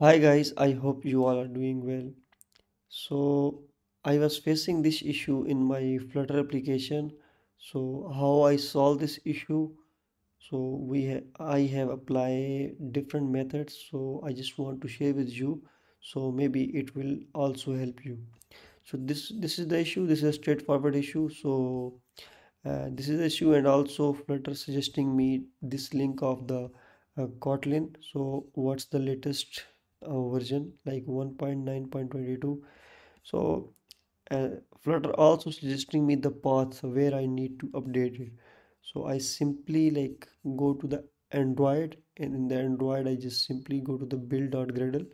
Hi guys, I hope you all are doing well. So I was facing this issue in my Flutter application. So how I solve this issue? So we ha I have applied different methods. So I just want to share with you. So maybe it will also help you. So this this is the issue. This is a straightforward issue. So uh, this is the issue and also Flutter suggesting me this link of the uh, Kotlin. So what's the latest uh, version like 1.9.22 so uh, Flutter also suggesting me the path where I need to update it so I simply like go to the Android and in the Android I just simply go to the build.gradle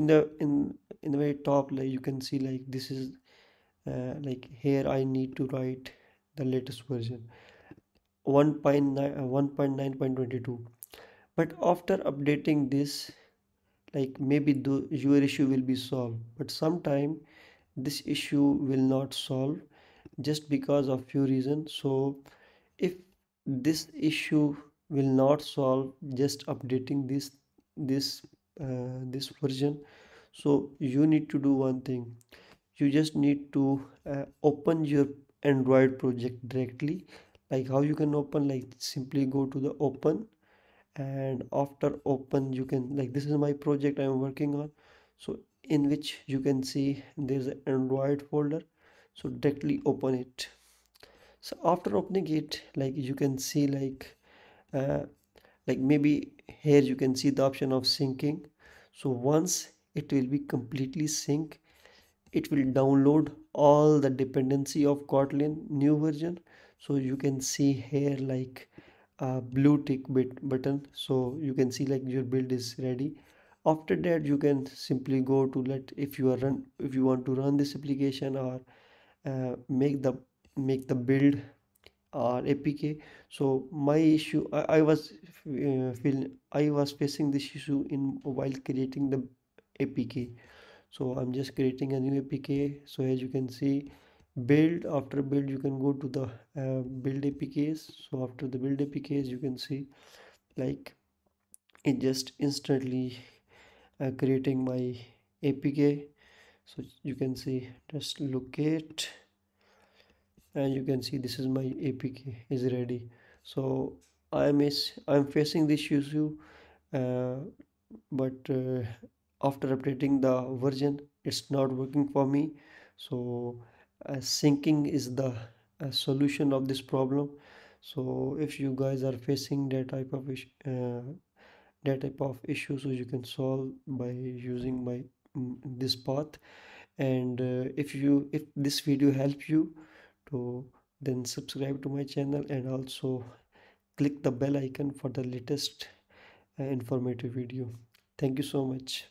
in the in in the very top like you can see like this is uh, like here I need to write the latest version. 1.9 uh, 1.9.22 but after updating this like maybe the, your issue will be solved. But sometime this issue will not solve just because of few reasons. So if this issue will not solve just updating this this uh, this version. So you need to do one thing. You just need to uh, open your android project directly. Like how you can open? Like simply go to the open and after open you can like this is my project i'm working on. So in which you can see there's an android folder. So directly open it. So after opening it like you can see like uh, like maybe here you can see the option of syncing so once it will be completely sync it will download all the dependency of kotlin new version. So you can see here like a blue tick bit button. So you can see like your build is ready. After that you can simply go to let if you are run if you want to run this application or uh, make the make the build or apk so my issue i, I was uh, i was facing this issue in while creating the apk so i'm just creating a new apk so as you can see build after build you can go to the uh, build apks so after the build apks you can see like it just instantly uh, creating my apk so you can see just locate and you can see this is my apk is ready. So i am is i'm facing this issue uh, but uh, after updating the version it's not working for me. So uh, syncing is the uh, solution of this problem. So if you guys are facing that type of issue uh, that type of issue so you can solve by using my mm, this path. And uh, if you if this video helps you to then subscribe to my channel and also click the bell icon for the latest uh, informative video. Thank you so much